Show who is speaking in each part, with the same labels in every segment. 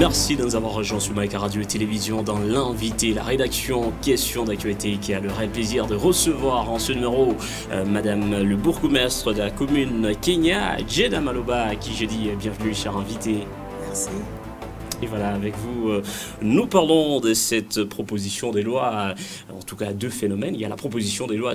Speaker 1: Merci de nous avoir rejoints sur Maïka Radio et Télévision dans l'invité, la rédaction Question d'actualité qui a le réel plaisir de recevoir en ce numéro euh, Madame le bourgmestre de la commune Kenya, Jeda Maloba, à qui je dis bienvenue, cher invité.
Speaker 2: Merci.
Speaker 1: Et voilà, avec vous, euh, nous parlons de cette proposition des lois, euh, en tout cas deux phénomènes. Il y a la proposition des lois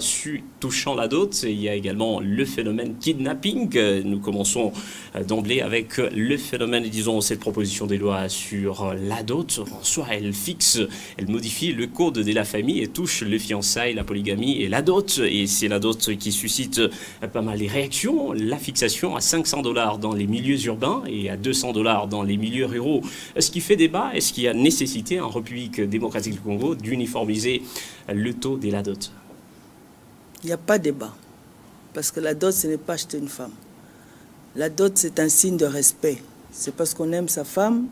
Speaker 1: touchant la dot, et il y a également le phénomène kidnapping. Nous commençons euh, d'emblée avec le phénomène, disons, cette proposition des lois sur la dot. En soi, elle fixe, elle modifie le code de la famille et touche le fiançailles, la polygamie et la dot. Et c'est la dot qui suscite pas mal de réactions. La fixation à 500 dollars dans les milieux urbains et à 200 dollars dans les milieux ruraux ce qui fait débat, est-ce qu'il y a nécessité en République démocratique du Congo d'uniformiser le taux des la dot
Speaker 2: Il n'y a pas débat. Parce que la dot, ce n'est pas acheter une femme. La dot, c'est un signe de respect. C'est parce qu'on aime sa femme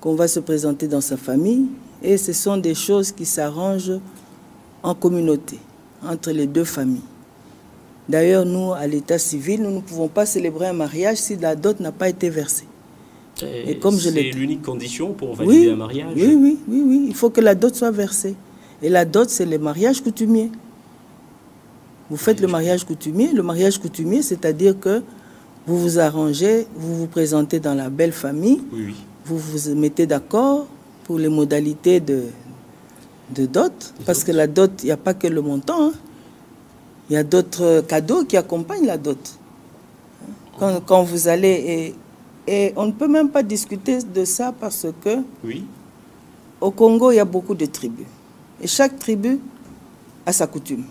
Speaker 2: qu'on va se présenter dans sa famille. Et ce sont des choses qui s'arrangent en communauté, entre les deux familles. D'ailleurs, nous, à l'état civil, nous ne pouvons pas célébrer un mariage si la dot n'a pas été versée.
Speaker 1: Et
Speaker 2: comme je l'ai
Speaker 1: C'est l'unique condition pour valider
Speaker 2: Oui,
Speaker 1: un mariage
Speaker 2: oui, oui, oui, oui. Il faut que la dot soit versée. Et la dot, c'est le mariage coutumier. Vous faites le mariage coutumier. Le mariage coutumier, c'est-à-dire que vous vous arrangez, vous vous présentez dans la belle famille,
Speaker 1: Oui, oui.
Speaker 2: vous vous mettez d'accord pour les modalités de, de dot. Parce que la dot, il n'y a pas que le montant. hein. Il y a d'autres cadeaux qui accompagnent la dot. Quand, quand vous allez... Et, et on ne peut même pas discuter de ça parce que
Speaker 1: Oui,
Speaker 2: au Congo, il y a beaucoup de tribus. Et chaque tribu a sa coutume.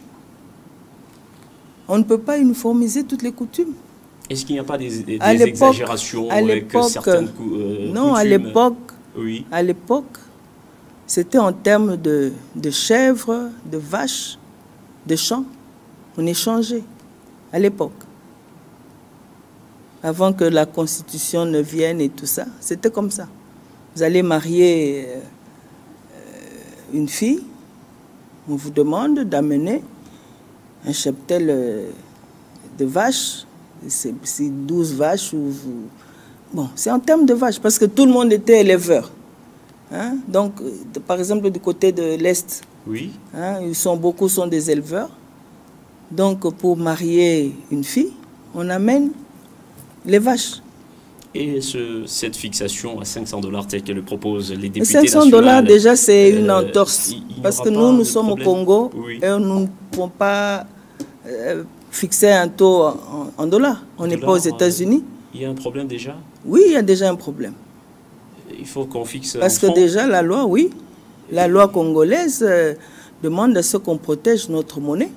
Speaker 2: On ne peut pas uniformiser toutes les coutumes.
Speaker 1: Est-ce qu'il n'y a pas des, des
Speaker 2: À l'époque-
Speaker 1: exagérations
Speaker 2: à
Speaker 1: avec certaines euh,
Speaker 2: non, à l'époque,
Speaker 1: Oui,
Speaker 2: à l'époque, c'était en termes de, de chèvres, de vaches, de champs. On échangeait à l'époque. Avant que la constitution ne vienne et tout ça, c'était comme ça. Vous allez marier euh, une fille, on vous demande d'amener un cheptel euh, de vaches, c'est c'est 12 vaches ou Bon, c'est en termes de vaches, parce que tout le monde était éleveur. Hein? Donc, de- par exemple, du côté de l'Est,
Speaker 1: oui.
Speaker 2: hein, ils sont, beaucoup sont des éleveurs. Donc, pour marier une fille, on amène les vaches.
Speaker 1: Et ce- cette fixation à 500 dollars telle que le proposent les députés
Speaker 2: 500 dollars,
Speaker 1: nationales,
Speaker 2: déjà, c'est une
Speaker 1: euh,
Speaker 2: entorse. Parce que nous, nous sommes
Speaker 1: problème.
Speaker 2: au Congo
Speaker 1: Oui.
Speaker 2: et nous ne pouvons pas euh, fixer un taux en, en dollars. On n'est pas aux
Speaker 1: euh,
Speaker 2: États-Unis.
Speaker 1: Il y a un problème déjà?
Speaker 2: Oui, il y a déjà un problème.
Speaker 1: Il faut qu'on fixe
Speaker 2: Parce que déjà, la loi, oui, la loi congolaise euh, demande à ce qu'on protège notre monnaie.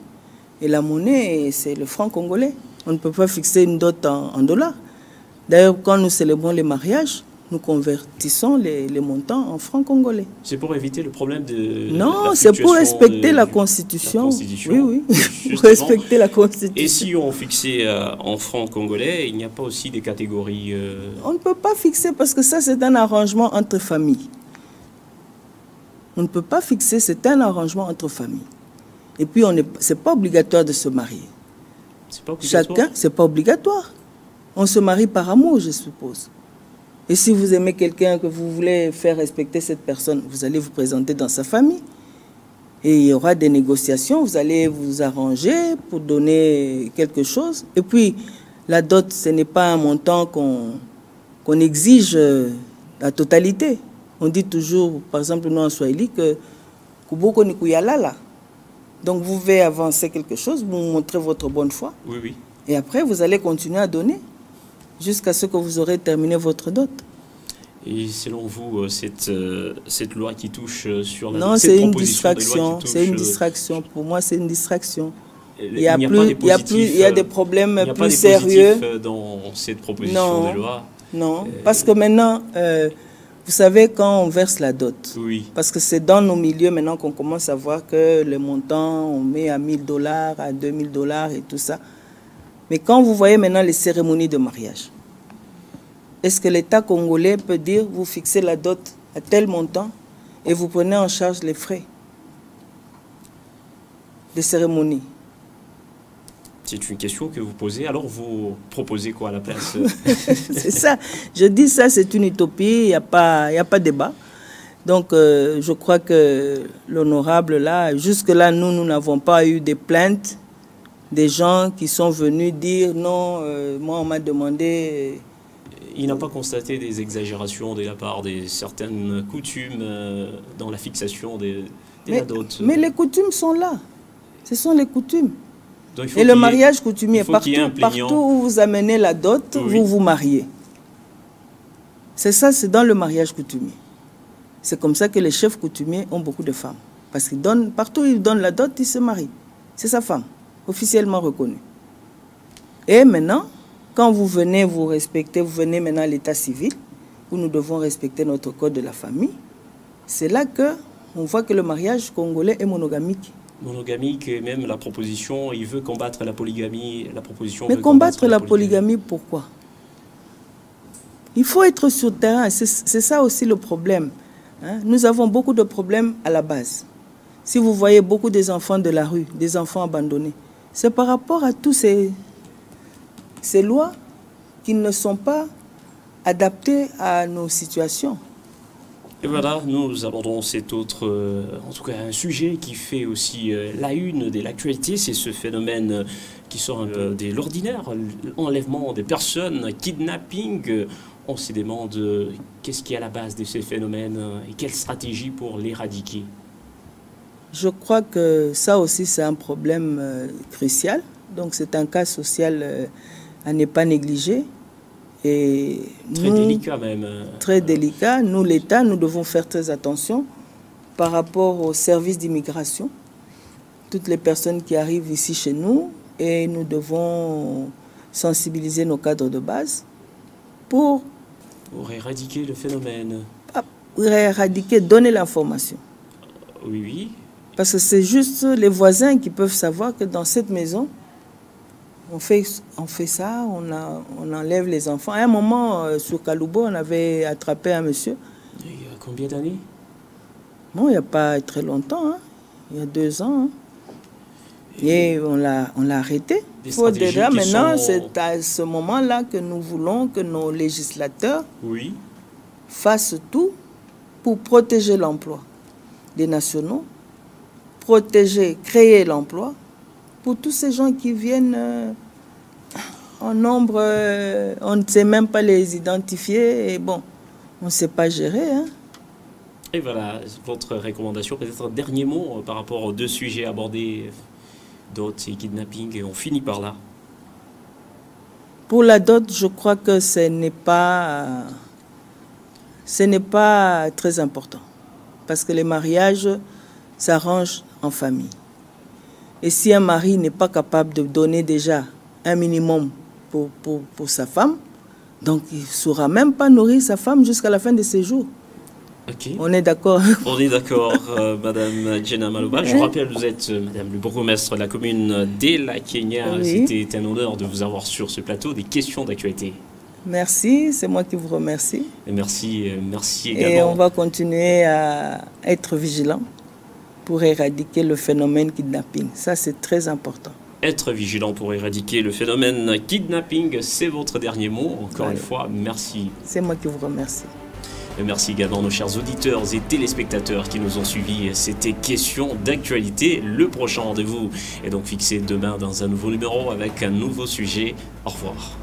Speaker 2: Et la monnaie, c'est le franc congolais. On ne peut pas fixer une dot en, en dollars. D'ailleurs, quand nous célébrons les mariages, nous convertissons les, les montants en francs congolais.
Speaker 1: C'est pour éviter le problème de.
Speaker 2: non, c'est pour respecter
Speaker 1: de-
Speaker 2: la constitution.
Speaker 1: la Constitution.
Speaker 2: Oui, oui, pour respecter la
Speaker 1: Et
Speaker 2: constitution.
Speaker 1: si on fixait euh, en francs congolais, il n'y a pas aussi des catégories. euh,
Speaker 2: On ne peut pas fixer parce que ça, c'est un arrangement entre familles. On ne peut pas fixer, c'est un arrangement entre familles. Et puis, ce n'est pas obligatoire de se marier.
Speaker 1: Pas
Speaker 2: Chacun, c'est pas obligatoire. On se marie par amour, je suppose. Et si vous aimez quelqu'un, que vous voulez faire respecter cette personne, vous allez vous présenter dans sa famille. Et il y aura des négociations, vous allez vous arranger pour donner quelque chose. Et puis, la dot, ce n'est pas un montant qu'on qu'on exige euh, la totalité. On dit toujours, par exemple, nous en Swahili, que Kuboko ni kuyalala. Donc vous devez avancer quelque chose, vous montrez votre bonne foi.
Speaker 1: Oui, oui.
Speaker 2: Et après, vous allez continuer à donner jusqu'à ce que vous aurez terminé votre dot.
Speaker 1: Et selon vous, euh, cette, euh, cette loi qui touche euh, sur la.
Speaker 2: Non, c'est une distraction. C'est une distraction. Pour moi, c'est une distraction. Il y a plus, il y a plus, il y a des problèmes
Speaker 1: il n'y a pas
Speaker 2: plus
Speaker 1: des
Speaker 2: sérieux.
Speaker 1: dans cette proposition
Speaker 2: Non.
Speaker 1: de loi.
Speaker 2: Non, parce que maintenant, euh, vous savez, quand on verse la dot,
Speaker 1: Oui.
Speaker 2: parce que c'est dans nos milieux maintenant qu'on commence à voir que les montants, on met à 1000 dollars, à 2000 dollars et tout ça. Mais quand vous voyez maintenant les cérémonies de mariage, est-ce que l'État congolais peut dire, vous fixez la dot à tel montant et vous prenez en charge les frais des cérémonies
Speaker 1: C'est une question que vous posez, alors vous proposez quoi à la place
Speaker 2: C'est ça. Je dis ça, c'est une utopie, il n'y a, pas, a pas débat. Donc, euh, je crois que l'honorable, là, jusque-là, nous, nous n'avons pas eu des plaintes des gens qui sont venus dire non, euh, moi, on m'a demandé.
Speaker 1: Il n'a pas constaté des exagérations de la part de certaines coutumes euh, dans la fixation des, des
Speaker 2: mais, mais les coutumes sont là. Ce sont les coutumes. Et le mariage coutumier, partout, partout où vous amenez la dot, vous vous mariez. C'est ça, c'est dans le mariage coutumier. C'est comme ça que les chefs coutumiers ont beaucoup de femmes. Parce qu'ils donnent, partout où ils donnent la dot, ils se marient. C'est sa femme, officiellement reconnue. Et maintenant, quand vous venez vous respecter, vous venez maintenant à l'état civil, où nous devons respecter notre code de la famille, c'est là que on voit que le mariage congolais est monogamique.
Speaker 1: Monogamique, et même la proposition, il veut combattre la polygamie. La proposition
Speaker 2: Mais combattre, la, polygamie, pourquoi? Il faut être sur le terrain, c'est ça aussi le problème. Hein. Nous avons beaucoup de problèmes à la base. Si vous voyez beaucoup des enfants de la rue, des enfants abandonnés, c'est par rapport à tous ces, ces lois qui ne sont pas adaptées à nos situations.
Speaker 1: Et voilà, nous abordons cet autre, euh, en tout cas un sujet qui fait aussi euh, la une de l'actualité, c'est ce phénomène euh, qui sort un peu de l'ordinaire, l'enlèvement des personnes, kidnapping, on se demande qu'est-ce qui est à la base de ces phénomènes et quelle stratégie pour l'éradiquer?
Speaker 2: Je crois que ça aussi, c'est un problème crucial. Donc, c'est un cas social à ne pas négliger.
Speaker 1: Et très délicat même.
Speaker 2: Très délicat. Nous, l'État, nous devons faire très attention par rapport aux services d'immigration. Toutes les personnes qui arrivent ici chez nous, et nous devons sensibiliser nos cadres de base pour
Speaker 1: pour éradiquer le phénomène
Speaker 2: Pour éradiquer, donner l'information.
Speaker 1: Oui, oui.
Speaker 2: Parce que c'est juste les voisins qui peuvent savoir que dans cette maison, on fait, on fait ça, on, a, on enlève les enfants. À un moment, euh, sur Kaloubo, on avait attrapé un monsieur.
Speaker 1: Il y a combien d'années?
Speaker 2: Bon, il n'y a pas très longtemps, hein. il y a deux ans. Hein. Et on l'a arrêté. Il faut déjà maintenant, c'est à ce moment-là que nous voulons que nos législateurs
Speaker 1: oui.
Speaker 2: fassent tout pour protéger l'emploi des nationaux, protéger, créer l'emploi pour tous ces gens qui viennent euh, en nombre, euh, on ne sait même pas les identifier et bon, on ne sait pas gérer. Hein.
Speaker 1: Et voilà, votre recommandation, peut-être un dernier mot euh, par rapport aux deux sujets abordés dot et kidnapping, et on finit par là.
Speaker 2: Pour la dot, je crois que ce n'est pas, ce n'est pas très important. Parce que les mariages s'arrangent en famille. Et si un mari n'est pas capable de donner déjà un minimum pour, pour, pour sa femme, donc il ne saura même pas nourrir sa femme jusqu'à la fin de ses jours. On est d'accord.
Speaker 1: On est d'accord, euh, Madame Jenna Maloba. Je rappelle, vous êtes euh, Madame le bourgmestre de la commune de la Kenya. C'était un honneur de vous avoir sur ce plateau des questions d'actualité.
Speaker 2: Merci, c'est moi qui vous remercie.
Speaker 1: Et merci, euh, merci également.
Speaker 2: Et on va continuer à être vigilant pour éradiquer le phénomène kidnapping. Ça, c'est très important.
Speaker 1: Être vigilant pour éradiquer le phénomène kidnapping, c'est votre dernier mot. Encore une fois, merci.
Speaker 2: C'est moi qui vous remercie.
Speaker 1: Et merci également à nos chers auditeurs et téléspectateurs qui nous ont suivis. C'était Question d'actualité. Le prochain rendez-vous est donc fixé demain dans un nouveau numéro avec un nouveau sujet. Au revoir.